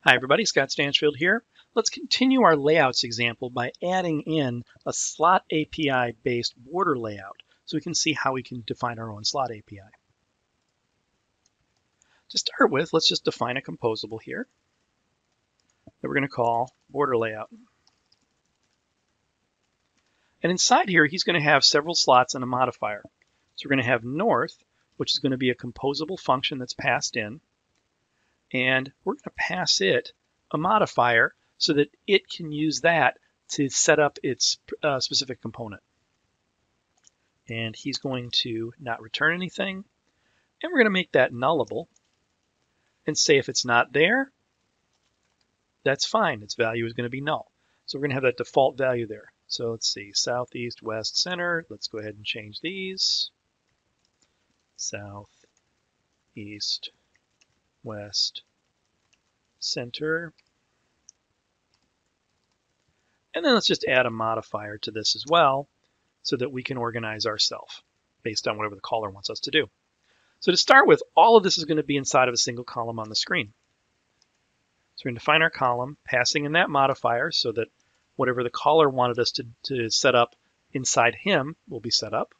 Hi everybody, Scott Stanchfield here. Let's continue our layouts example by adding in a slot API based border layout so we can see how we can define our own slot API. To start with, let's just define a composable here that we're going to call border layout. And inside here, he's going to have several slots and a modifier. So we're going to have north, which is going to be a composable function that's passed in and we're going to pass it a modifier so that it can use that to set up its uh, specific component. And he's going to not return anything, and we're going to make that nullable and say if it's not there, that's fine. Its value is going to be null. So we're going to have that default value there. So let's see, southeast, west, center. Let's go ahead and change these. South, east, west, center. And then let's just add a modifier to this as well so that we can organize ourselves based on whatever the caller wants us to do. So to start with, all of this is going to be inside of a single column on the screen. So we're going to define our column, passing in that modifier so that whatever the caller wanted us to, to set up inside him will be set up.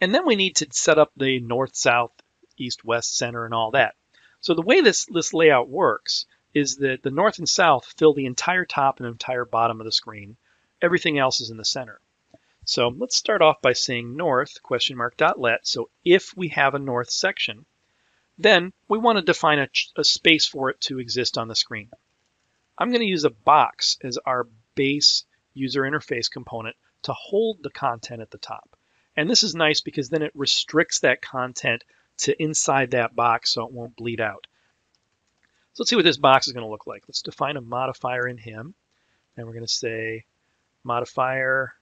And then we need to set up the north, south, east, west, center, and all that. So the way this, this layout works is that the north and south fill the entire top and entire bottom of the screen. Everything else is in the center. So let's start off by saying north question mark dot let. So if we have a north section, then we want to define a, a space for it to exist on the screen. I'm going to use a box as our base user interface component to hold the content at the top. And this is nice because then it restricts that content to inside that box so it won't bleed out. So let's see what this box is going to look like. Let's define a modifier in him. And we're going to say modifier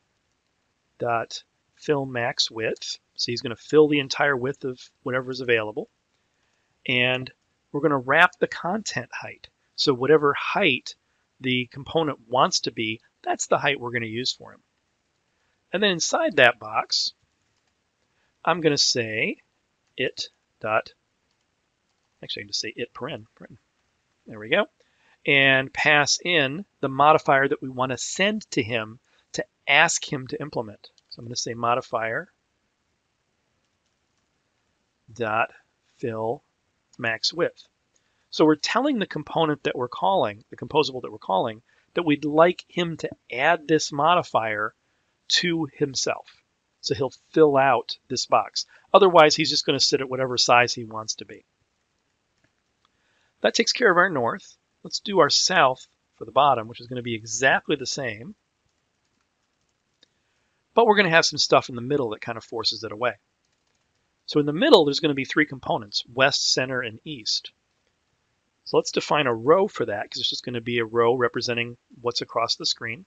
dot fill max width. So he's going to fill the entire width of whatever is available. And we're going to wrap the content height. So whatever height the component wants to be, that's the height we're going to use for him. And then inside that box, I'm going to say it dot, actually I can just say it paren, paren. There we go. And pass in the modifier that we want to send to him to ask him to implement. So I'm going to say modifier dot fill max width. So we're telling the component that we're calling, the composable that we're calling, that we'd like him to add this modifier to himself. So he'll fill out this box. Otherwise, he's just going to sit at whatever size he wants to be. That takes care of our north. Let's do our south for the bottom, which is going to be exactly the same. But we're going to have some stuff in the middle that kind of forces it away. So in the middle, there's going to be three components, west, center, and east. So let's define a row for that, because it's just going to be a row representing what's across the screen.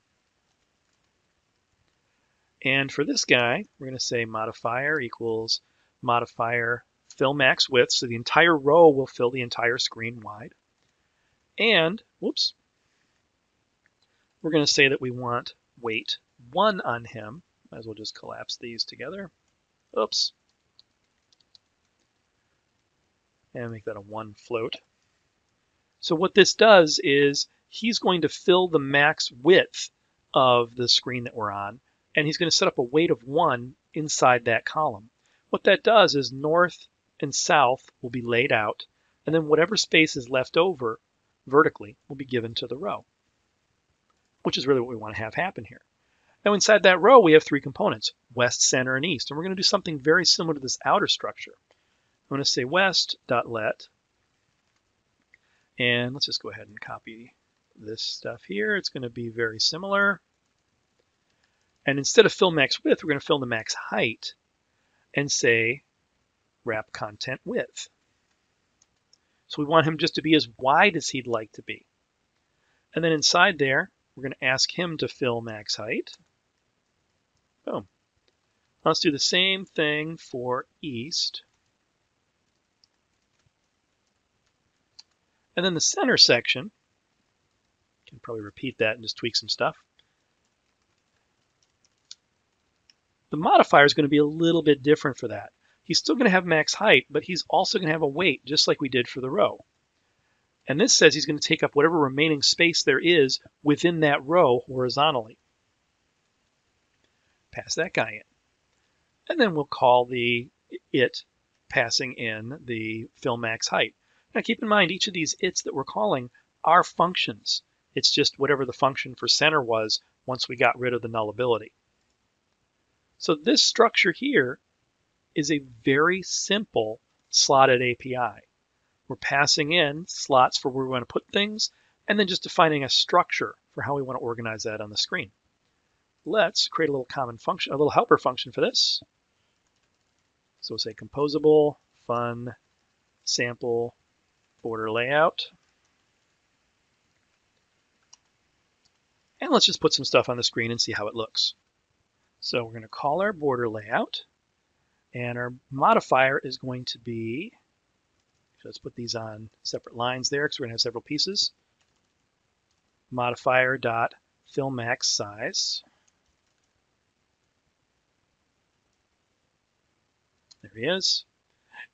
And for this guy, we're going to say modifier equals modifier fill max width. So the entire row will fill the entire screen wide. And, whoops, we're going to say that we want weight 1 on him. Might as well just collapse these together. Oops. And make that a 1 float. So what this does is he's going to fill the max width of the screen that we're on and he's going to set up a weight of 1 inside that column. What that does is north and south will be laid out, and then whatever space is left over vertically will be given to the row, which is really what we want to have happen here. Now inside that row, we have three components, west, center, and east, and we're going to do something very similar to this outer structure. I'm going to say west.let, and let's just go ahead and copy this stuff here. It's going to be very similar. And instead of fill max width, we're going to fill the max height and say wrap content width. So we want him just to be as wide as he'd like to be. And then inside there, we're going to ask him to fill max height. Boom. Let's do the same thing for east. And then the center section, can probably repeat that and just tweak some stuff. The modifier is going to be a little bit different for that. He's still going to have max height, but he's also going to have a weight, just like we did for the row. And this says he's going to take up whatever remaining space there is within that row horizontally. Pass that guy in. And then we'll call the it passing in the fill max height. Now keep in mind each of these its that we're calling are functions. It's just whatever the function for center was once we got rid of the nullability. So this structure here is a very simple slotted API. We're passing in slots for where we want to put things, and then just defining a structure for how we want to organize that on the screen. Let's create a little common function, a little helper function for this. So we'll say composable, fun, sample, border layout. And let's just put some stuff on the screen and see how it looks. So we're going to call our border layout, and our modifier is going to be let's put these on separate lines there because we're going to have several pieces. Modifier dot fill max size. There he is.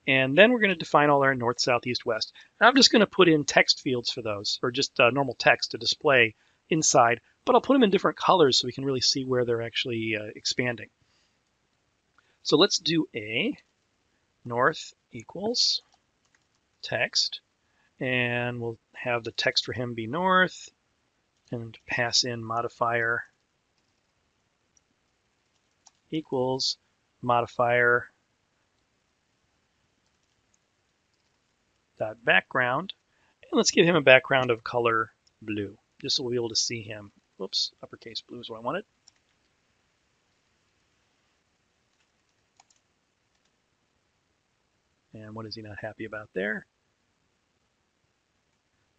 And then we're going to define all our north, south, east, west. And I'm just going to put in text fields for those, or just uh, normal text to display inside, but I'll put them in different colors so we can really see where they're actually uh, expanding. So let's do a north equals text. And we'll have the text for him be north and pass in modifier equals modifier dot background. And let's give him a background of color blue, just so we'll be able to see him. Whoops, uppercase blue is what I wanted. And what is he not happy about there?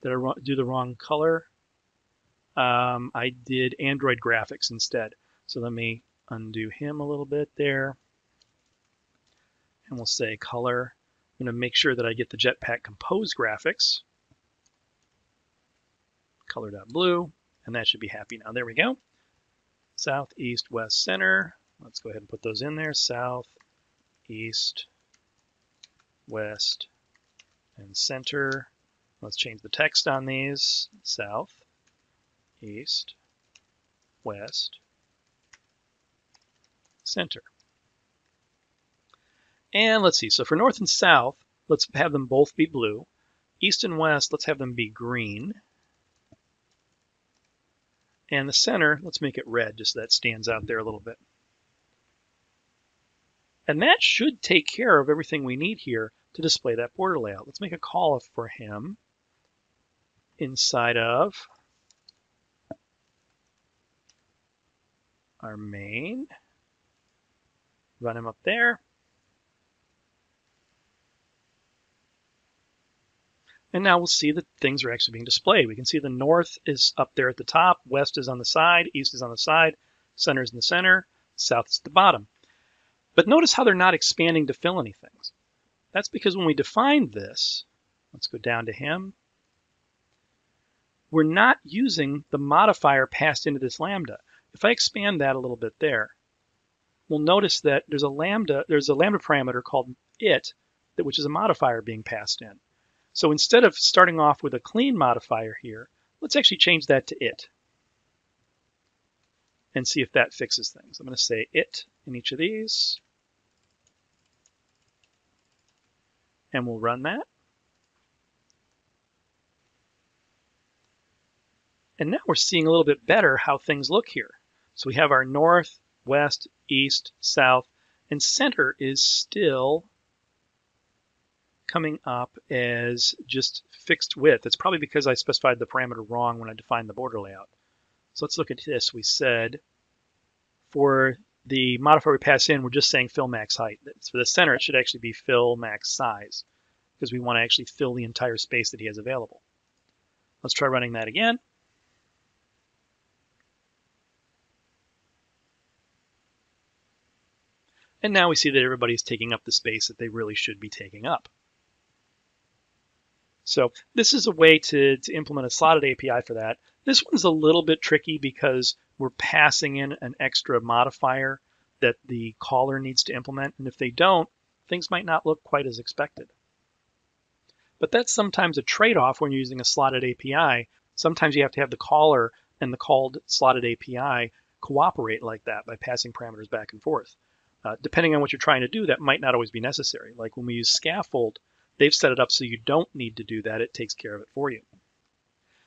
Did I do the wrong color? Um, I did Android graphics instead. So let me undo him a little bit there. And we'll say color. I'm going to make sure that I get the Jetpack Compose graphics. Color.blue. And that should be happy now. There we go. South, east, west, center. Let's go ahead and put those in there. South, east, west, and center. Let's change the text on these. South, east, west, center. And let's see, so for north and south, let's have them both be blue. East and west, let's have them be green. And the center, let's make it red just so that stands out there a little bit. And that should take care of everything we need here to display that border layout. Let's make a call for him inside of our main. Run him up there. And now we'll see that things are actually being displayed. We can see the north is up there at the top, west is on the side, east is on the side, center is in the center, south is at the bottom. But notice how they're not expanding to fill anything. That's because when we defined this, let's go down to him, we're not using the modifier passed into this lambda. If I expand that a little bit there, we'll notice that there's a lambda, there's a lambda parameter called it, that, which is a modifier being passed in. So instead of starting off with a clean modifier here, let's actually change that to it and see if that fixes things. I'm going to say it in each of these, and we'll run that. And now we're seeing a little bit better how things look here. So we have our north, west, east, south, and center is still coming up as just fixed width. It's probably because I specified the parameter wrong when I defined the border layout. So let's look at this. We said for the modifier we pass in, we're just saying fill max height. For the center, it should actually be fill max size because we want to actually fill the entire space that he has available. Let's try running that again. And now we see that everybody's taking up the space that they really should be taking up. So this is a way to, to implement a slotted API for that. This one's a little bit tricky because we're passing in an extra modifier that the caller needs to implement. And if they don't, things might not look quite as expected. But that's sometimes a trade-off when you're using a slotted API. Sometimes you have to have the caller and the called slotted API cooperate like that by passing parameters back and forth. Uh, depending on what you're trying to do, that might not always be necessary. Like when we use scaffold, they've set it up so you don't need to do that. It takes care of it for you.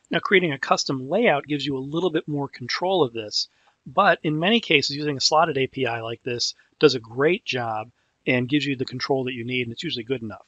Now, creating a custom layout gives you a little bit more control of this, but in many cases, using a slotted API like this does a great job and gives you the control that you need, and it's usually good enough.